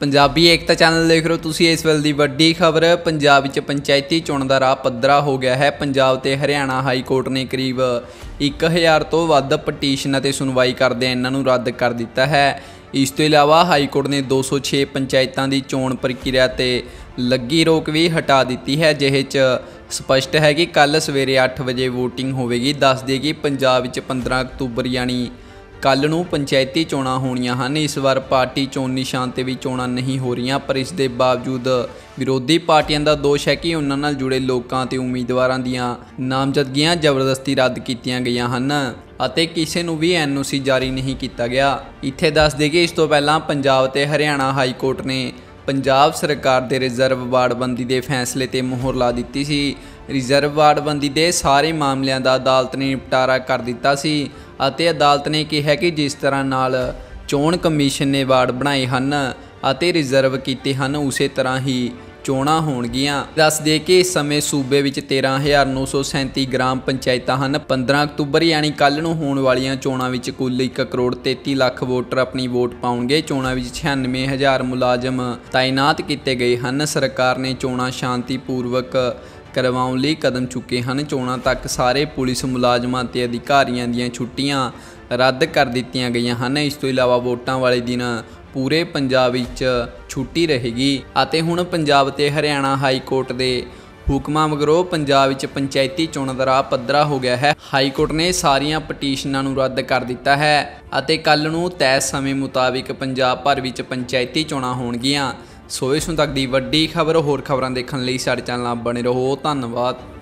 ਪੰਜਾਬੀ ਏਕਤਾ channel ਦੇਖ ਰਹੇ ਹੋ ਤੁਸੀਂ ਇਸ ਵੇਲੇ ਦੀ ਵੱਡੀ ਖਬਰ, ਪੰਜਾਬ ਵਿੱਚ ਪੰਚਾਇਤੀ ਚੋਣ ਦਾ ਰਾਹ ਪੱਧਰਾ ਹੋ ਗਿਆ ਹੈ। ਪੰਜਾਬ ਤੇ ਹਰਿਆਣਾ ਹਾਈ ਕੋਰਟ ਨੇ ਕਰੀਬ 1000 ਤੋਂ ਵੱਧ ਪਟੀਸ਼ਨਾਂ ਤੇ ਸੁਣਵਾਈ ਕਰਦੇ ਇਹਨਾਂ ਨੂੰ ਰੱਦ ਕਰ ਦਿੱਤਾ ਹੈ। ਇਸ ਤੋਂ ਇਲਾਵਾ ਹਾਈ ਕੋਰਟ ਨੇ 206 ਪੰਚਾਇਤਾਂ ਦੀ ਚੋਣ ਪ੍ਰਕਿਰਿਆ ਤੇ ਲੱਗੀ ਰੋਕ ਵੀ ਹਟਾ ਦਿੱਤੀ ਹੈ, ਜਿਹੇ 'ਚ ਸਪਸ਼ਟ ਹੈ ਕਿ ਕੱਲ ਸਵੇਰੇ 8 ਵਜੇ VOTING ਹੋਵੇਗੀ। ਦੱਸ ਦਈਏ ਕਿ ਪੰਜਾਬ ਵਿੱਚ 15 ਅਕਤੂਬਰ ਯਾਨੀ ਕੱਲ ਨੂੰ ਪੰਚਾਇਤੀ ਚੋਣਾਂ ਹੋਣੀਆਂ ਹਨ। ਇਸ ਵਾਰ ਪਾਰਟੀ ਚੋਣ ਨਿਸ਼ਾਨ ਤੇ ਵੀ ਚੋਣਾਂ ਨਹੀਂ ਹੋ ਰਹੀਆਂ, ਪਰ ਇਸ ਦੇ ਬਾਵਜੂਦ ਵਿਰੋਧੀ ਪਾਰਟੀਆਂ ਦਾ ਦੋਸ਼ ਹੈ ਕਿ ਉਹਨਾਂ ਨਾਲ ਜੁੜੇ ਲੋਕਾਂ ਤੇ ਉਮੀਦਵਾਰਾਂ ਦੀਆਂ ਨਾਮਜ਼ਦਗੀਆਂ ਜ਼ਬਰਦਸਤੀ ਰੱਦ ਕੀਤੀਆਂ ਗਈਆਂ ਹਨ ਅਤੇ ਕਿਸੇ ਨੂੰ ਵੀ ਐਨਓਸੀ ਜਾਰੀ ਨਹੀਂ ਕੀਤਾ ਗਿਆ। ਇੱਥੇ ਦੱਸ ਦੇ ਕਿ ਇਸ ਤੋਂ ਪਹਿਲਾਂ ਪੰਜਾਬ ਤੇ ਹਰਿਆਣਾ ਹਾਈ ਕੋਰਟ ਨੇ ਪੰਜਾਬ ਸਰਕਾਰ ਦੇ ਰਿਜ਼ਰਵ ਵਾਰਡਬੰਦੀ ਦੇ ਫੈਸਲੇ ਤੇ ਮੋਹਰ ਲਾ ਦਿੱਤੀ ਸੀ। ਰਿਜ਼ਰਵ ਵਾਰਡਬੰਦੀ ਦੇ ਸਾਰੇ ਮਾਮਲਿਆਂ ਦਾ ਅਦਾਲਤ ਨੇ ਨਿਪਟਾਰਾ ਕਰ ਦਿੱਤਾ ਸੀ। ਅਤੇ ਅਦਾਲਤ ਨੇ ਕਿਹਾ ਕਿ ਜਿਸ ਤਰ੍ਹਾਂ ਨਾਲ ਚੋਣ ਕਮਿਸ਼ਨ ਨੇ ਵਾਰਡ ਬਣਾਏ ਹਨ ਅਤੇ ਰਿਜ਼ਰਵ ਕੀਤੇ ਹਨ, ਉਸੇ ਤਰ੍ਹਾਂ ਹੀ ਚੋਣਾਂ ਹੋਣਗੀਆਂ। ਦੱਸ ਦੇ ਕਿ ਇਸ ਸਮੇਂ ਸੂਬੇ ਵਿੱਚ 13937 ਗ੍ਰਾਮ ਪੰਚਾਇਤਾਂ ਹਨ। 15 ਅਕਤੂਬਰ ਯਾਨੀ ਕੱਲ ਨੂੰ ਹੋਣ ਵਾਲੀਆਂ ਚੋਣਾਂ ਵਿੱਚ ਕੁੱਲ 1 ਕਰੋੜ 33 ਲੱਖ ਵੋਟਰ ਆਪਣੀ ਵੋਟ ਪਾਉਣਗੇ। ਚੋਣਾਂ ਵਿੱਚ 96000 ਮੁਲਾਜ਼ਮ ਤਾਇਨਾਤ ਕੀਤੇ ਗਏ ਹਨ। ਸਰਕਾਰ ਨੇ ਚੋਣਾਂ ਸ਼ਾਂਤੀਪੂਰਵਕ ਕਰਵਾਉਣ ਲਈ ਕਦਮ ਚੁੱਕੇ ਹਨ। ਚੋਣਾਂ ਤੱਕ ਸਾਰੇ ਪੁਲਿਸ ਮੁਲਾਜ਼ਮਾਂ ਤੇ ਅਧਿਕਾਰੀਆਂ ਦੀਆਂ ਛੁੱਟੀਆਂ ਰੱਦ ਕਰ ਦਿੱਤੀਆਂ ਗਈਆਂ ਹਨ। ਇਸ ਤੋਂ ਇਲਾਵਾ ਵੋਟਾਂ ਵਾਲੇ ਦਿਨ ਪੂਰੇ ਪੰਜਾਬ ਵਿੱਚ ਛੁੱਟੀ ਰਹੇਗੀ ਅਤੇ ਹੁਣ ਪੰਜਾਬ ਤੇ ਹਰਿਆਣਾ ਹਾਈ ਕੋਰਟ ਦੇ ਹੁਕਮਾਂ ਮਗਰੋਂ ਪੰਜਾਬ ਵਿੱਚ ਪੰਚਾਇਤੀ ਚੋਣਾਂ ਦਾ ਰਾਹ ਪੱਧਰਾ ਹੋ ਗਿਆ ਹੈ। ਹਾਈ ਕੋਰਟ ਨੇ ਸਾਰੀਆਂ ਪਟੀਸ਼ਨਾਂ ਨੂੰ ਰੱਦ ਕਰ ਦਿੱਤਾ ਹੈ ਅਤੇ ਕੱਲ ਨੂੰ ਤੈਅ ਸਮੇਂ ਮੁਤਾਬਿਕ ਪੰਜਾਬ ਭਰ ਵਿੱਚ ਪੰਚਾਇਤੀ ਚੋਣਾਂ ਹੋਣਗੀਆਂ। ਸੋ ਇਸ ਨੂੰ ਤੱਕ ਦੀ ਵੱਡੀ ਖਬਰ, ਹੋਰ ਖਬਰਾਂ ਦੇਖਣ ਲਈ ਸਾਡੇ ਚੈਨਲ ਨਾਲ ਬਣੇ ਰਹੋ। ਧੰਨਵਾਦ।